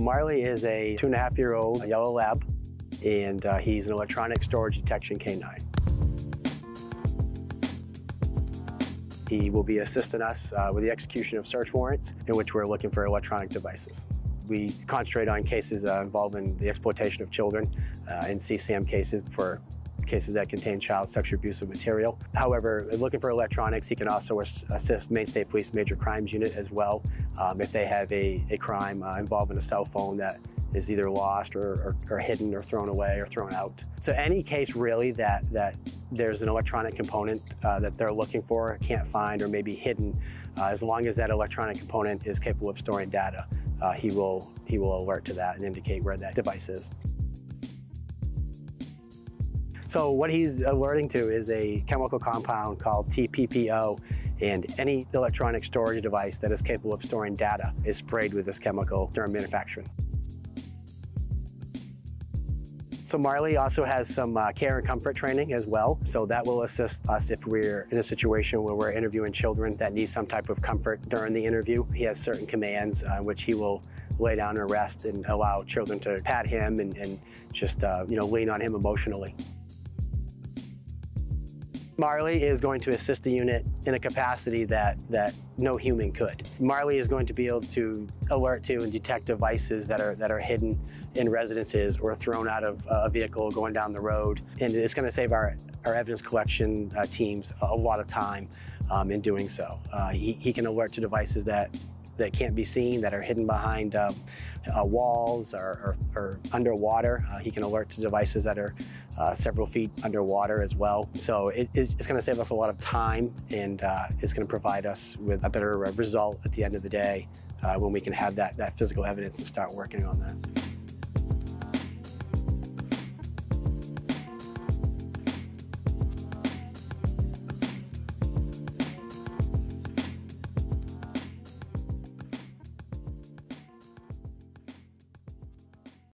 Marley is a two and a half year old yellow lab, and uh, he's an electronic storage detection canine. He will be assisting us uh, with the execution of search warrants in which we're looking for electronic devices. We concentrate on cases uh, involving the exploitation of children uh, and CSAM cases for cases that contain child sexual abusive material. However, looking for electronics, he can also assist Maine State Police Major Crimes Unit as well um, if they have a, a crime uh, involving a cell phone that is either lost or, or, or, hidden or thrown away or thrown out. So any case really that, that there's an electronic component uh, that they're looking for, can't find, or maybe hidden, uh, as long as that electronic component is capable of storing data, uh, he, will, he will alert to that and indicate where that device is. So what he's alerting to is a chemical compound called TPPO, and any electronic storage device that is capable of storing data is sprayed with this chemical during manufacturing. So Marley also has some uh, care and comfort training as well. So that will assist us if we're in a situation where we're interviewing children that need some type of comfort during the interview. He has certain commands uh, which he will lay down and rest and allow children to pat him and, and just, uh, you know, lean on him emotionally. Marley is going to assist the unit in a capacity that, that no human could. Marley is going to be able to alert to and detect devices that are, that are hidden in residences or thrown out of a vehicle going down the road. And it's going to save our, our evidence collection uh, teams a lot of time um, in doing so. Uh, he, he can alert to devices that that can't be seen, that are hidden behind um, uh, walls or, or, or underwater. Uh, he can alert to devices that are uh, several feet underwater as well. So it, it's, it's going to save us a lot of time and uh, it's going to provide us with a better result at the end of the day uh, when we can have that, that physical evidence and start working on that.